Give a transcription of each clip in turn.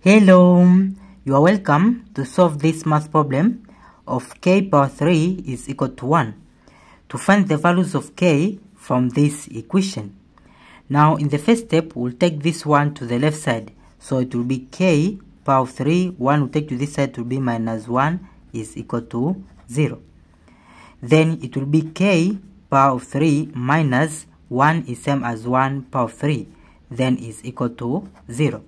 Hello, you are welcome to solve this math problem of k power 3 is equal to 1 to find the values of k from this equation. Now in the first step, we'll take this one to the left side. So it will be k power 3, 1 will take to this side to be minus 1 is equal to 0. Then it will be k power 3 minus 1 is same as 1 power 3, then is equal to 0.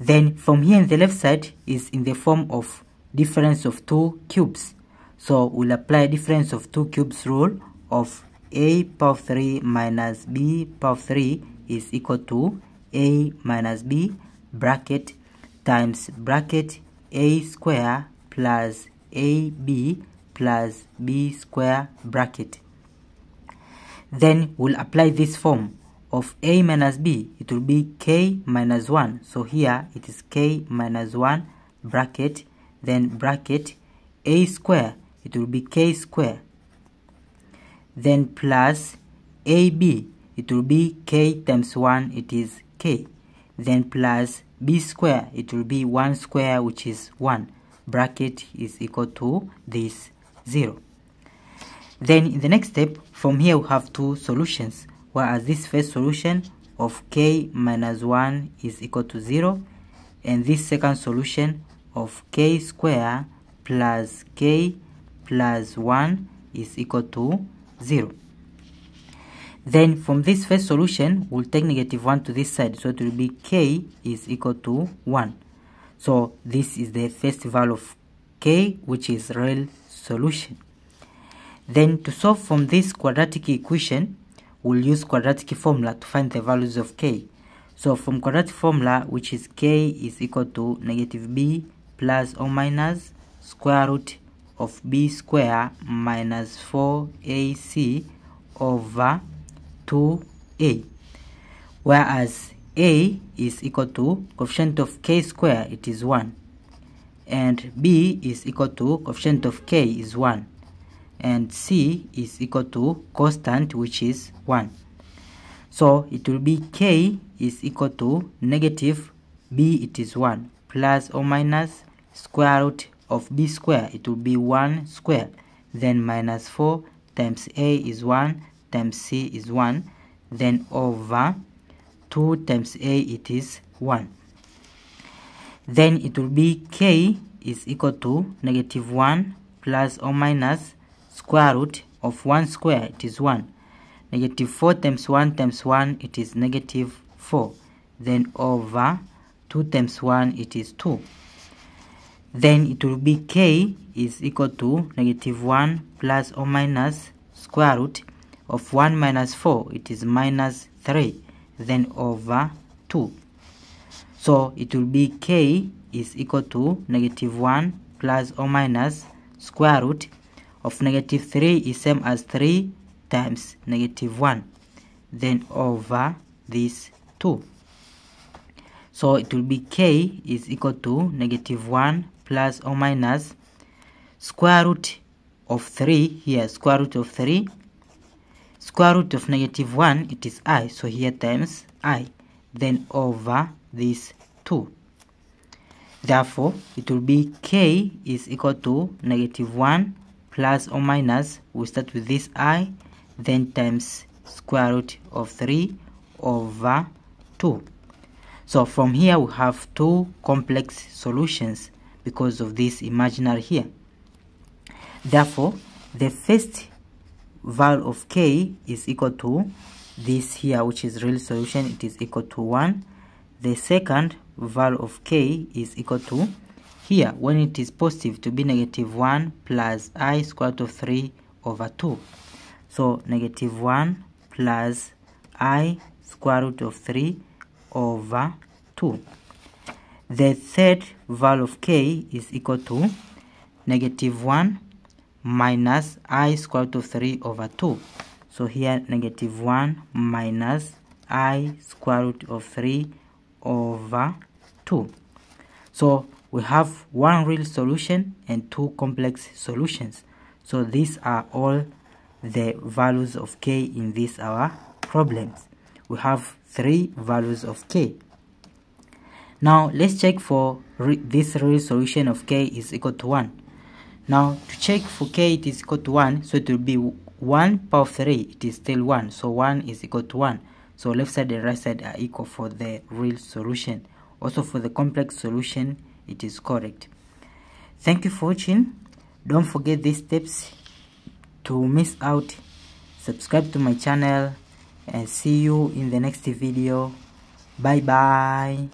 Then from here in the left side is in the form of difference of two cubes. So we'll apply difference of two cubes rule of a power 3 minus b power 3 is equal to a minus b bracket times bracket a square plus ab plus b square bracket. Then we'll apply this form of a minus b, it will be k minus 1. So here it is k minus 1 bracket, then bracket a square, it will be k square. Then plus ab, it will be k times 1, it is k. Then plus b square, it will be 1 square, which is 1. Bracket is equal to this 0. Then in the next step, from here we have two solutions whereas this first solution of k minus 1 is equal to 0 and this second solution of k square plus k plus 1 is equal to 0. Then from this first solution, we'll take negative 1 to this side. So it will be k is equal to 1. So this is the first value of k, which is real solution. Then to solve from this quadratic equation, we'll use quadratic formula to find the values of k. So from quadratic formula, which is k is equal to negative b plus or minus square root of b square minus 4ac over 2a. Whereas a is equal to coefficient of k square, it is 1. And b is equal to coefficient of k is 1 and c is equal to constant which is 1 so it will be k is equal to negative b it is 1 plus or minus square root of b square it will be 1 square. Then minus 4 times a is 1 times c is 1 then over 2 times a it is 1 then it will be k is equal to negative 1 plus or minus square root of 1 square, it is 1. Negative 4 times 1 times 1, it is negative 4. Then over 2 times 1, it is 2. Then it will be k is equal to negative 1 plus or minus square root of 1 minus 4, it is minus 3. Then over 2. So it will be k is equal to negative 1 plus or minus square root of negative 3 is same as 3 times negative 1 then over this 2 so it will be k is equal to negative 1 plus or minus square root of 3 here square root of 3 square root of negative 1 it is i so here times i then over this 2 therefore it will be k is equal to negative 1 plus or minus we start with this i then times square root of 3 over 2 so from here we have two complex solutions because of this imaginary here. Therefore the first value of k is equal to this here which is real solution. It is equal to 1 the second value of k is equal to here, when it is positive, to be negative 1 plus i square root of 3 over 2. So, negative 1 plus i square root of 3 over 2. The third value of k is equal to negative 1 minus i square root of 3 over 2. So here negative 1 minus i square root of 3 over 2. So we have one real solution and two complex solutions. So these are all the values of k in these our problems. We have three values of k. now let's check for this real solution of k is equal to 1 now to check for k it is equal to 1 so it will be 1 power of 3 it is still 1 so 1 is equal to 1 so left side and right side are equal for the real solution also for the complex solution it is correct. Thank you for watching don't forget these steps to miss out. Subscribe to my channel and see you in the next video. Bye bye